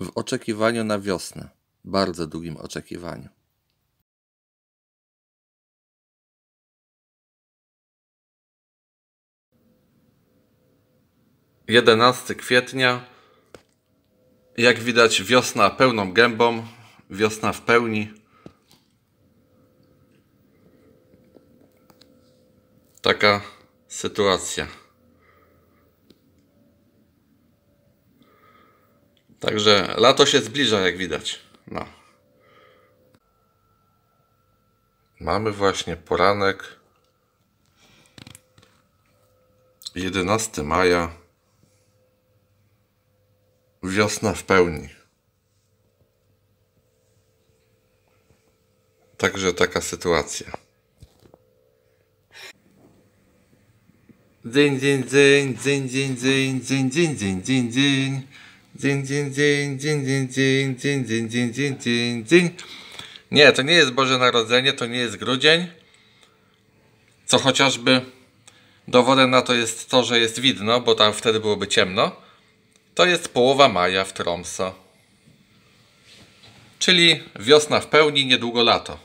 w oczekiwaniu na wiosnę, bardzo długim oczekiwaniu. Jedenasty kwietnia. Jak widać, wiosna pełną gębą, wiosna w pełni. Taka sytuacja. Także lato się zbliża, jak widać. No. Mamy właśnie poranek 11 maja. Wiosna w pełni. Także taka sytuacja. Dzień, dzień, dzień, dzień, dzień, dzień, dzień, dzień, dzień, dzień, dzień. Dzień, dzień, dzień, dzień, dzień, dzień, dzień, dzień, dzień. Nie, to nie jest Boże Narodzenie, to nie jest grudzień. Co chociażby dowodem na to jest to, że jest widno, bo tam wtedy byłoby ciemno. To jest połowa maja w Tromso. Czyli wiosna w pełni, niedługo lato.